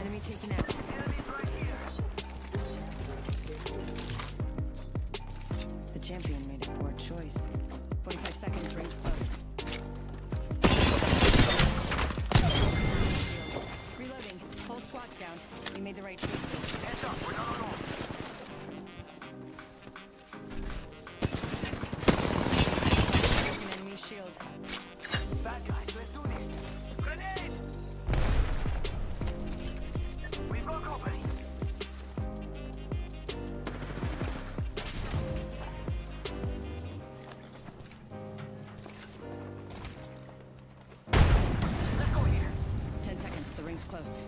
Enemy taken out. The champion made a poor choice. close.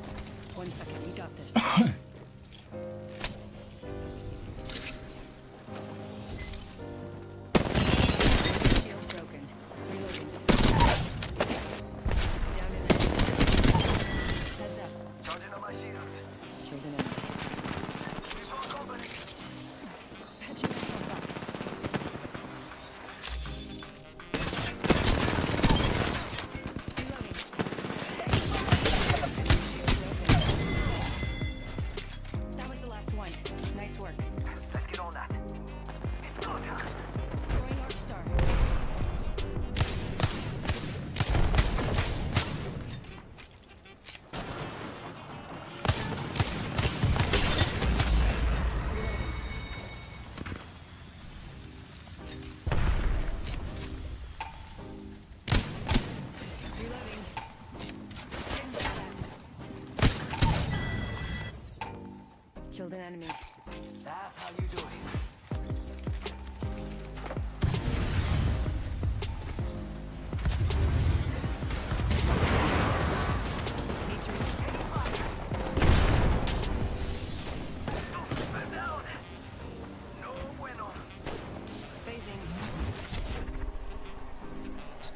One second, we got this. Killed an enemy. That's how you do it.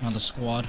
Another squad.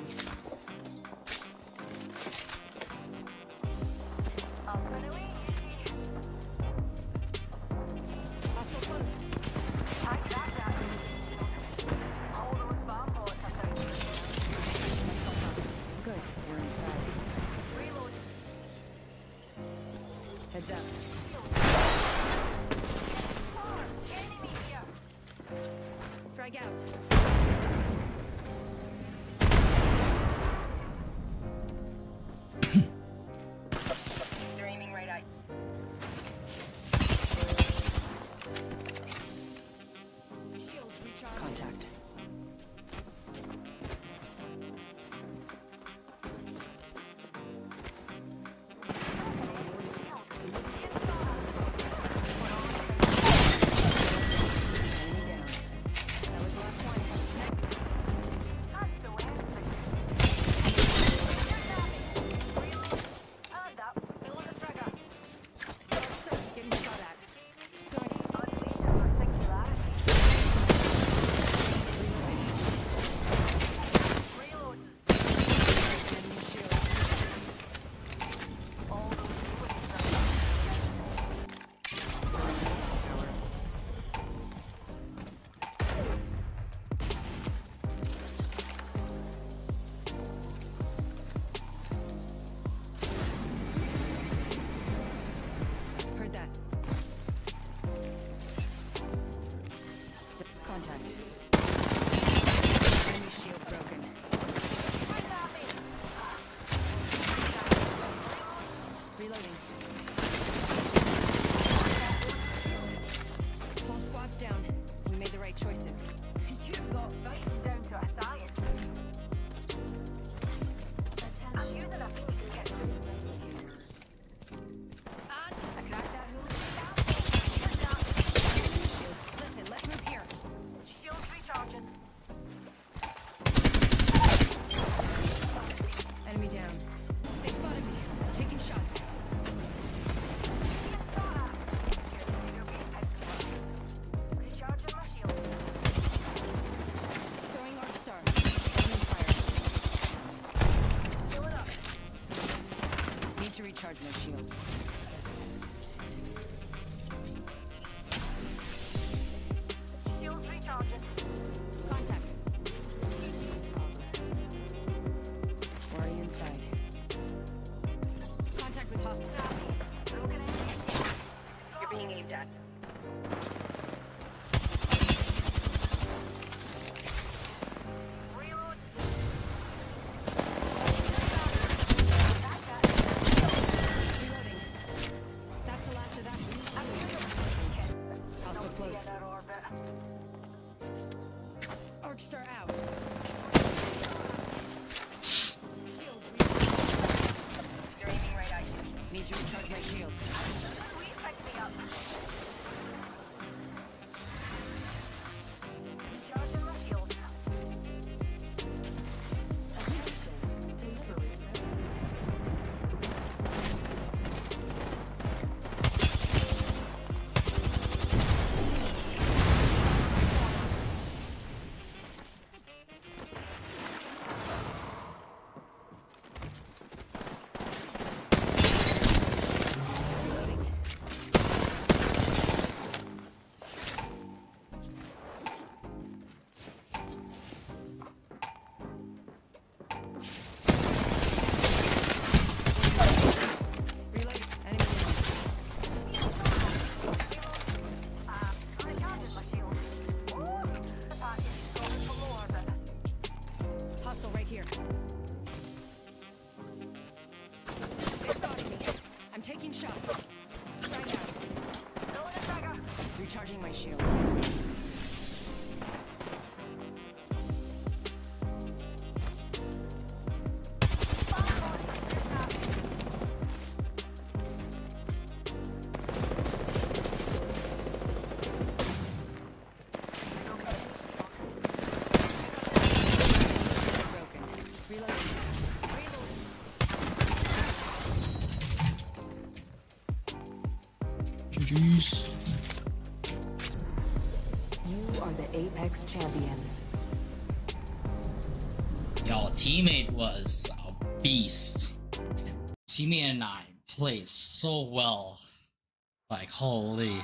Heads up. Frag out. GG's. You are the Apex champions. Y'all, teammate was a beast. Teammate and I played so well. Like, holy.